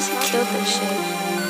想留给谁？